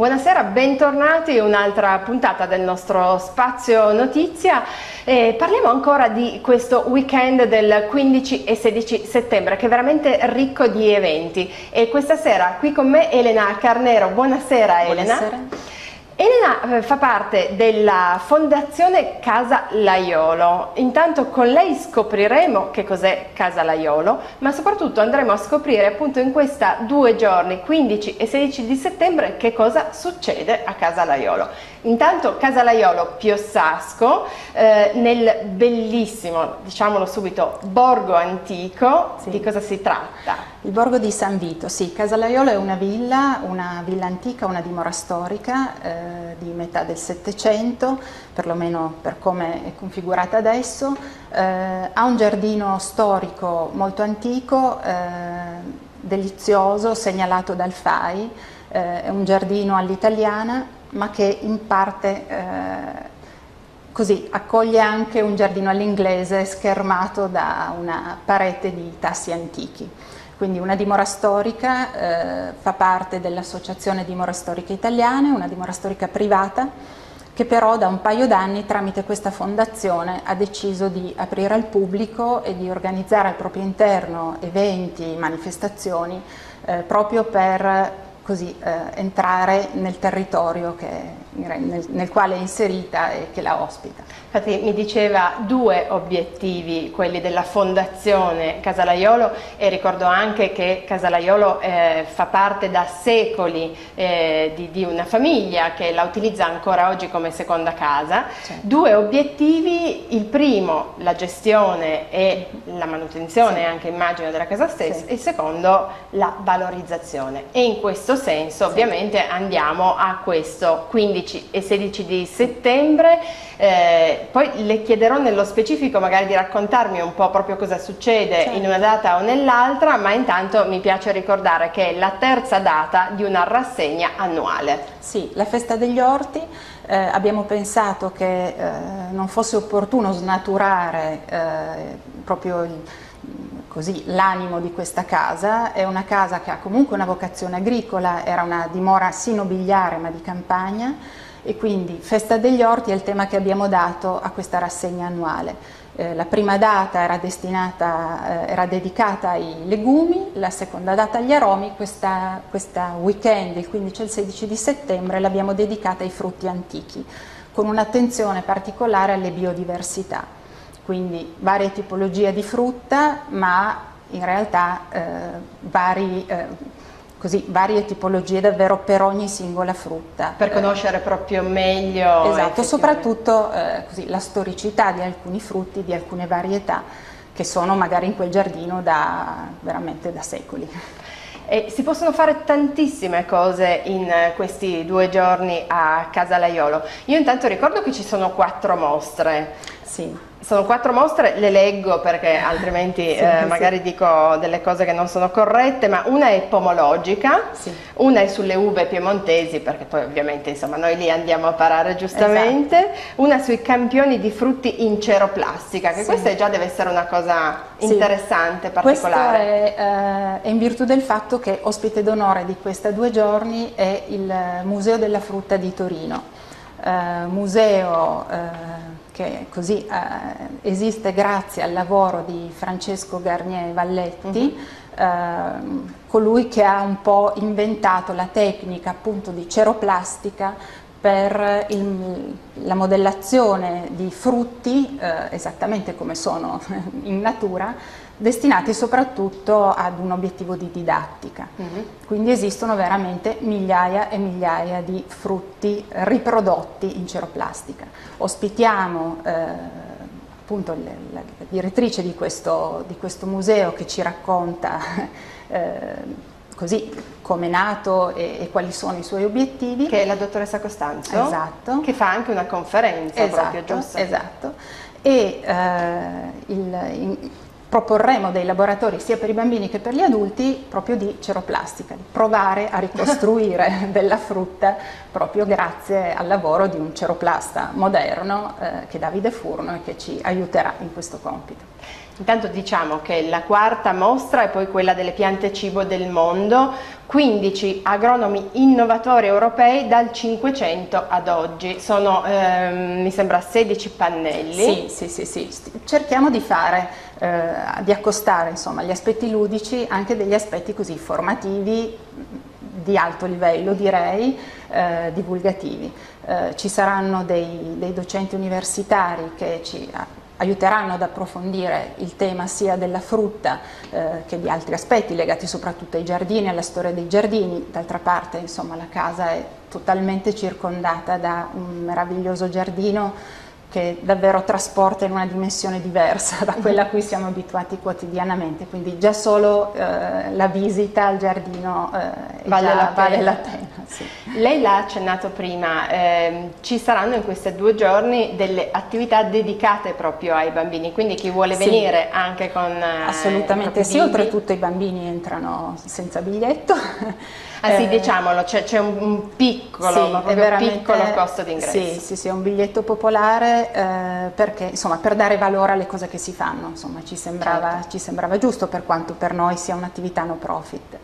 Buonasera, bentornati in un'altra puntata del nostro spazio notizia. Eh, parliamo ancora di questo weekend del 15 e 16 settembre che è veramente ricco di eventi e questa sera qui con me Elena Carnero. Buonasera Elena. Buonasera. Eh, fa parte della Fondazione Casa Laiolo. Intanto con lei scopriremo che cos'è Casa Laiolo, ma soprattutto andremo a scoprire appunto in questa due giorni, 15 e 16 di settembre, che cosa succede a Casa Laiolo. Intanto Casa Laiolo Piossasco, eh, nel bellissimo, diciamolo subito, borgo antico, sì. di cosa si tratta? Il borgo di San Vito, sì, Casa Laiolo è una villa, una villa antica, una dimora storica eh, di metà del Settecento, perlomeno per come è configurata adesso, eh, ha un giardino storico molto antico, eh, delizioso, segnalato dal FAI, eh, è un giardino all'italiana, ma che in parte eh, così accoglie anche un giardino all'inglese schermato da una parete di tassi antichi. Quindi una dimora storica eh, fa parte dell'Associazione Dimora Storica Italiane, una dimora storica privata che però da un paio d'anni tramite questa fondazione ha deciso di aprire al pubblico e di organizzare al proprio interno eventi, manifestazioni eh, proprio per così eh, entrare nel territorio che, nel, nel, quale è inserita e che la ospita. Infatti mi diceva due obiettivi, quelli della fondazione Casalaiolo e ricordo anche che Casalaiolo eh, fa parte da secoli eh, di, di, una famiglia che la utilizza ancora oggi come seconda casa. Certo. Due obiettivi, il primo la gestione e la manutenzione sì. anche immagino della casa stessa, sì. il secondo la valorizzazione e in questo senso sì. ovviamente andiamo a questo 15 e 16 di settembre, eh, poi le chiederò nello specifico magari di raccontarmi un po' proprio cosa succede certo. in una data o nell'altra, ma intanto mi piace ricordare che è la terza data di una rassegna annuale. Sì, la festa degli orti eh, abbiamo pensato che eh, non fosse opportuno snaturare eh, proprio il così l'animo di questa casa, è una casa che ha comunque una vocazione agricola, era una dimora sì nobiliare ma di campagna e quindi Festa degli Orti è il tema che abbiamo dato a questa rassegna annuale. Eh, la prima data era, eh, era dedicata ai legumi, la seconda data agli aromi, questa, questa weekend, il 15 e il 16 di settembre, l'abbiamo dedicata ai frutti antichi, con un'attenzione particolare alle biodiversità quindi varie tipologie di frutta, ma in realtà eh, vari, eh, così, varie tipologie davvero per ogni singola frutta. Per conoscere proprio meglio. Esatto, soprattutto eh, così, la storicità di alcuni frutti, di alcune varietà che sono magari in quel giardino da, veramente da secoli. E si possono fare tantissime cose in questi due giorni a Casalaiolo. Io intanto ricordo che ci sono quattro mostre. Sì. Sono quattro mostre, le leggo perché altrimenti sì, eh, sì. magari dico delle cose che non sono corrette, ma una è pomologica, sì. una è sulle uve piemontesi, perché poi ovviamente insomma noi lì andiamo a parare giustamente, esatto. una sui campioni di frutti in ceroplastica, che questa già deve essere una cosa interessante, particolare. Questo è, eh, in virtù del fatto che ospite d'onore di questi due giorni è il Museo della Frutta di Torino, eh, museo eh, che così eh, esiste grazie al lavoro di Francesco Garnier Valletti, uh-huh. eh, colui che ha un po' inventato la tecnica appunto di ceroplastica per il, la modellazione di frutti, eh, esattamente come sono in natura, destinati soprattutto ad un obiettivo di didattica. Mm -hmm. Quindi esistono veramente migliaia e migliaia di frutti riprodotti in ceroplastica. Ospitiamo eh, appunto la, la, direttrice di questo, di questo, museo che ci racconta eh, così come è nato e, e, quali sono i suoi obiettivi. Che è la dottoressa Costanzo, esatto. che fa anche una conferenza esatto, proprio, giusto? Esatto, e eh, il, in, proporremo dei laboratori sia per i bambini che per gli adulti proprio di ceroplastica, di provare a ricostruire della frutta proprio grazie al lavoro di un ceroplasta moderno eh, che è Davide Furno e che ci aiuterà in questo compito. Intanto diciamo che la quarta mostra è poi quella delle piante cibo del mondo, 15 agronomi innovatori europei dal 500 ad oggi, sono ehm, mi sembra 16 pannelli. Sì, sì, sì, sì. cerchiamo di fare, eh, di accostare insomma, gli aspetti ludici anche degli aspetti così formativi di alto livello direi, eh, divulgativi. Eh, ci saranno dei, dei docenti universitari che ci aiuteranno ad approfondire il tema sia della frutta eh, che di altri aspetti legati soprattutto ai giardini, alla storia dei giardini. D'altra parte insomma, la casa è totalmente circondata da un meraviglioso giardino che davvero trasporta in una dimensione diversa da quella a cui siamo abituati quotidianamente, quindi già solo eh, la visita al giardino eh, vale, la vale, la pena. Sì. Lei l'ha accennato prima, eh, ci saranno in questi due giorni delle attività dedicate proprio ai bambini, quindi chi vuole sì. venire anche con... Eh, Assolutamente sì, oltretutto i bambini entrano senza biglietto. Ah sì, eh, diciamolo, c'è, un, un, piccolo, sì, piccolo costo di ingresso. Sì, sì, sì, è un biglietto popolare eh, perché, insomma, per dare valore alle cose che si fanno, insomma, ci sembrava, certo. ci sembrava giusto per quanto per noi sia un'attività no profit.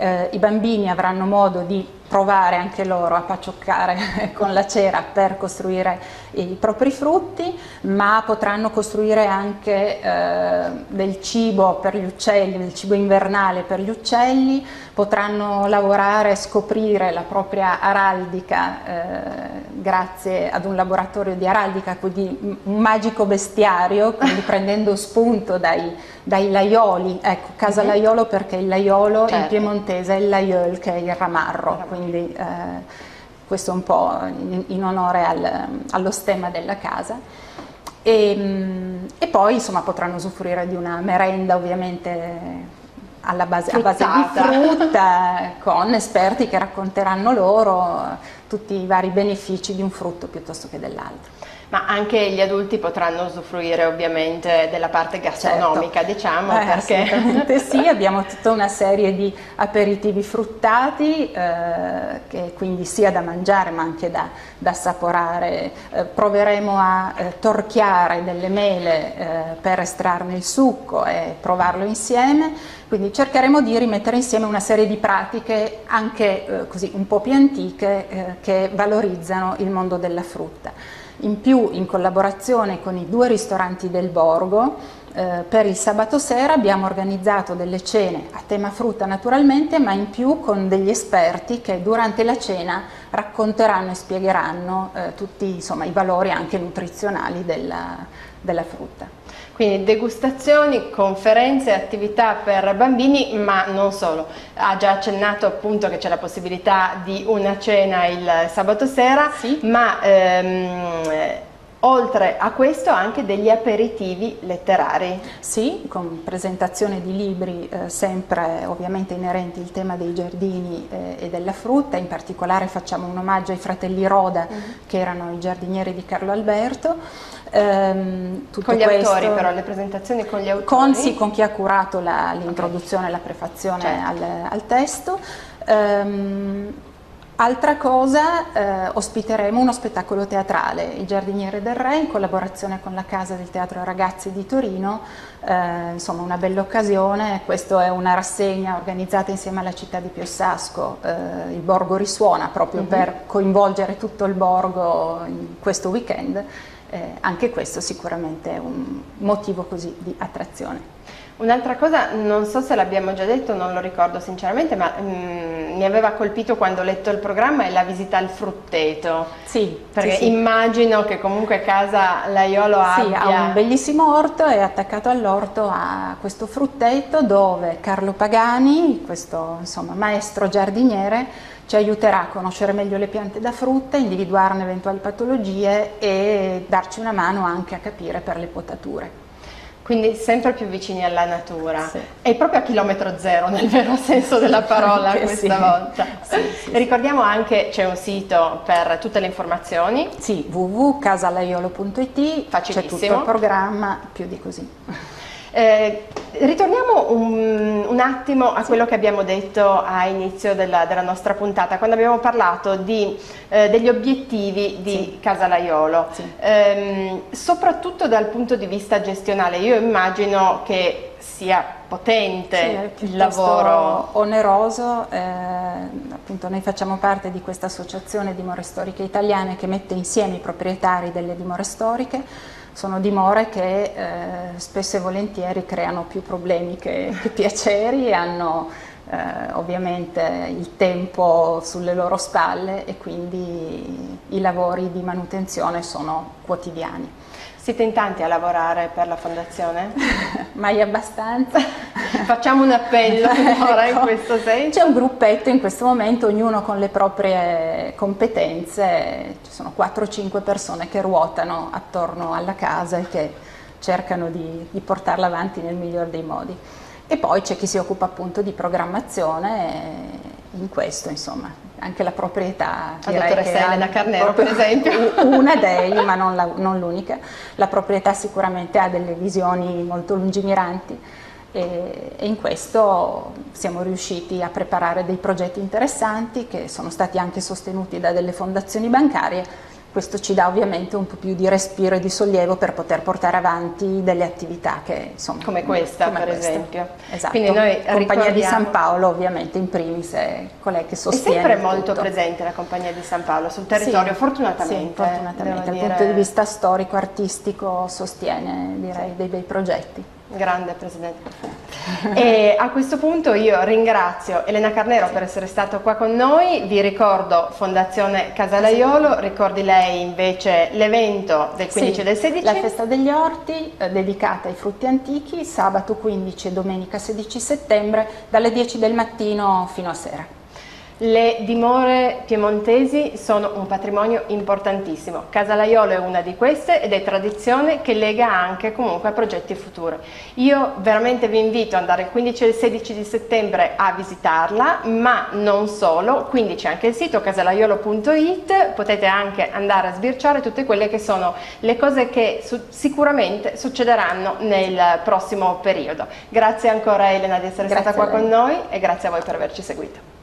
Eh, I bambini avranno modo di provare anche loro a paccioccare con la cera per costruire i propri frutti, ma potranno costruire anche eh, del cibo per gli uccelli, del cibo invernale per gli uccelli, potranno lavorare scoprire la propria araldica eh, grazie ad un laboratorio di araldica, quindi un magico bestiario, quindi prendendo spunto dai, dai laioli, ecco, casa mhm. laiolo perché il laiolo certo. in piemontese è il laiol che è il ramarro quindi eh, questo un po' in, in onore al, allo stemma della casa. E, mm, e, poi insomma potranno usufruire di una merenda ovviamente alla base, a base di frutta con esperti che racconteranno loro tutti i vari benefici di un frutto piuttosto che dell'altro ma anche gli adulti potranno usufruire ovviamente della parte gastronomica, certo. diciamo, eh, perché... Sì, abbiamo tutta una serie di aperitivi fruttati, eh, che quindi sia da mangiare ma anche da, da assaporare. Eh, proveremo a eh, torchiare delle mele eh, per estrarne il succo e provarlo insieme, quindi cercheremo di rimettere insieme una serie di pratiche anche eh, così un po' più antiche che valorizzano il mondo della frutta. In più, in collaborazione con i due ristoranti del Borgo, eh, per il sabato sera abbiamo organizzato delle cene a tema frutta naturalmente, ma in più con degli esperti che durante la cena racconteranno e spiegheranno eh, tutti insomma, i valori anche nutrizionali della, della frutta. Quindi degustazioni, conferenze, attività per bambini, ma non solo. Ha già accennato appunto che c'è la possibilità di una cena il sabato sera, sì. ma ehm, Oltre a questo anche degli aperitivi letterari. Sì, con presentazione di libri eh, sempre ovviamente inerenti al tema dei giardini eh, e della frutta, in particolare facciamo un omaggio ai fratelli Roda mm -hmm. che erano i giardinieri di Carlo Alberto. Ehm, con gli questo, autori però, le presentazioni con gli autori? Con, sì, con chi ha curato l'introduzione e okay. la prefazione certo. al, al, testo. Ehm, Altra cosa, eh, ospiteremo uno spettacolo teatrale, Il Giardiniere del Re, in collaborazione con la Casa del Teatro Ragazzi di Torino, eh, insomma una bella occasione, questa è una rassegna organizzata insieme alla città di Piossasco, eh, il Borgo risuona proprio mm-hmm. per coinvolgere tutto il Borgo in questo weekend, eh, anche questo sicuramente è un motivo così di attrazione. Un'altra cosa, non so se l'abbiamo già detto, non lo ricordo sinceramente, ma mm, mi aveva colpito quando ho letto il programma è la visita al frutteto. Sì. Perché sì, immagino che comunque casa Laiolo sì, abbia... ha un bellissimo orto e attaccato all'orto a questo frutteto dove Carlo Pagani, questo insomma, maestro giardiniere, ci aiuterà a conoscere meglio le piante da frutta, individuarne eventuali patologie e darci una mano anche a capire per le potature quindi sempre più vicini alla natura sì. e proprio a chilometro zero nel vero senso della parola questa sì. volta. Sì, Ricordiamo anche c'è un sito per tutte le informazioni. Sì, www.casalaiolo.it, c'è tutto il programma, più di così. Eh, Ritorniamo un, un attimo a sì. quello che abbiamo detto a inizio della, della nostra puntata, quando abbiamo parlato di, eh, degli obiettivi di sì. Casalaiolo, sì. ehm, soprattutto dal punto di vista gestionale. Io immagino che sia potente il lavoro oneroso eh, appunto noi facciamo parte di questa associazione dimore storiche italiane che mette insieme i proprietari delle dimore storiche sono dimore che eh, spesso e volentieri creano più problemi che, che piaceri e hanno eh, ovviamente il tempo sulle loro spalle e quindi i lavori di manutenzione sono quotidiani. Siete in tanti a lavorare per la fondazione? Mai abbastanza. Facciamo un appello ora ecco. in questo senso. C'è un gruppetto in questo momento, ognuno con le proprie competenze, ci sono 4-5 persone che ruotano attorno alla casa e che cercano di, di portarla avanti nel miglior dei modi. E poi c'è chi si occupa appunto di programmazione in questo, insomma, anche la proprietà. La dottoressa Elena Carnero, per esempio. Una dei, ma non, la, non l'unica. La proprietà sicuramente ha delle visioni molto lungimiranti e, e, in questo siamo riusciti a preparare dei progetti interessanti che sono stati anche sostenuti da delle fondazioni bancarie questo ci dà ovviamente un po' più di respiro e di sollievo per poter portare avanti delle attività che insomma come questa come per questa. esempio esatto. quindi noi Compagnia di San Paolo ovviamente in primis è colei che sostiene è sempre molto presente la Compagnia di San Paolo sul territorio sì, fortunatamente sì, fortunatamente dal dire... punto di vista storico artistico sostiene direi sì. dei bei progetti Grande Presidente. e a questo punto io ringrazio Elena Carnero per essere stato qua con noi, vi ricordo Fondazione Casalaiolo, ricordi lei invece l'evento del 15 sì, e del 16? La festa degli orti eh, dedicata ai frutti antichi, sabato 15 e domenica 16 settembre dalle 10 del mattino fino a sera. Le dimore piemontesi sono un patrimonio importantissimo, Casalaiolo è una di queste ed è tradizione che lega anche comunque a progetti futuri. Io veramente vi invito ad andare il 15 e il 16 di settembre a visitarla, ma non solo, quindi c'è anche il sito casalaiolo.it, potete anche andare a sbirciare tutte quelle che sono le cose che su sicuramente succederanno nel prossimo periodo. Grazie ancora Elena di essere grazie stata qua con noi e grazie a voi per averci seguito.